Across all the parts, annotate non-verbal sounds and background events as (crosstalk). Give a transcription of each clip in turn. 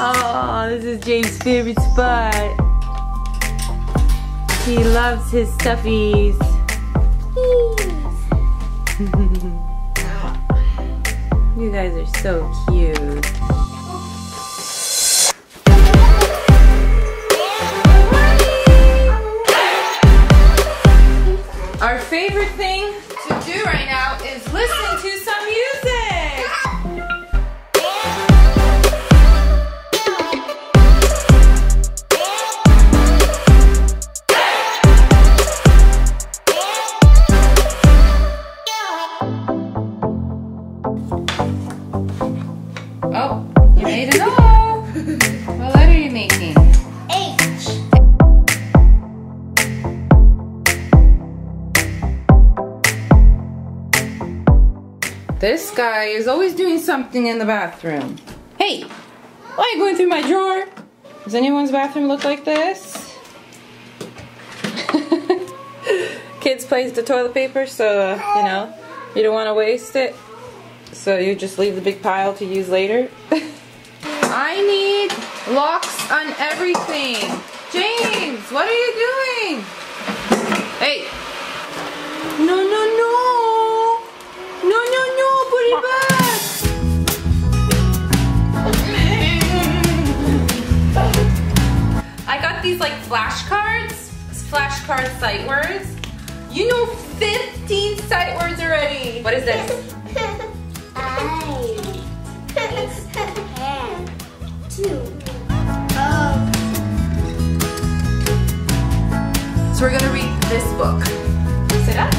is James' favorite spot. He loves his stuffies. (laughs) you guys are so cute. Our favorite thing to do right now is listen to some music. Making? H. This guy is always doing something in the bathroom. Hey, why are you going through my drawer? Does anyone's bathroom look like this? (laughs) Kids with the toilet paper, so, uh, you know, you don't want to waste it. So you just leave the big pile to use later. (laughs) I need locks on everything. James, what are you doing? Hey. No, no, no. No, no, no, put it back. I got these like flashcards, flashcard sight words. You know 15 sight words already. What is this? So we're gonna read this book. Sit up.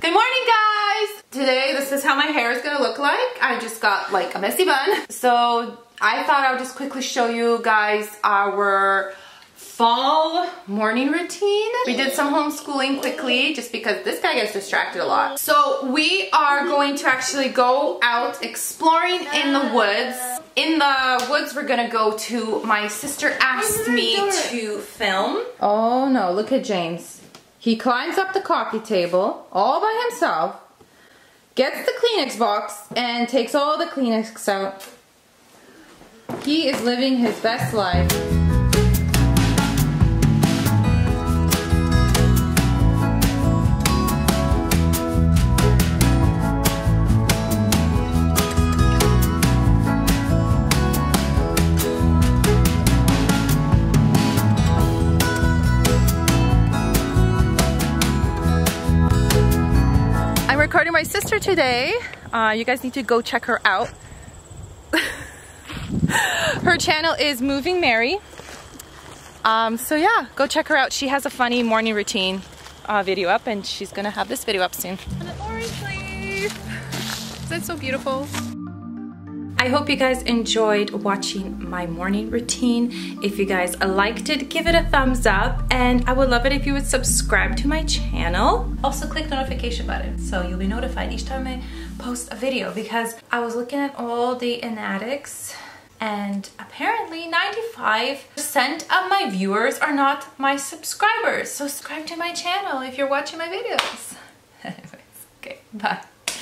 Good morning, guys! Today, this is how my hair is gonna look like. I just got like a messy bun. So I thought I would just quickly show you guys our fall morning routine. We did some homeschooling quickly just because this guy gets distracted a lot. So we are going to actually go out exploring in the woods. In the woods, we're gonna go to, my sister asked me to film. Oh no, look at James. He climbs up the coffee table all by himself, gets the Kleenex box, and takes all the Kleenex out. He is living his best life. Recording my sister today. Uh, you guys need to go check her out. (laughs) her channel is Movin Mary. Um, so yeah, go check her out. She has a funny morning routine uh, video up and she's gonna have this video up soon. And an orange leaf. Is that so beautiful? I hope you guys enjoyed watching my morning routine. If you guys liked it, give it a thumbs up and I would love it if you would subscribe to my channel. Also click the notification button so you'll be notified each time I post a video because I was looking at all the analytics and apparently 95% of my viewers are not my subscribers. So subscribe to my channel if you're watching my videos. (laughs) Anyways, okay, bye.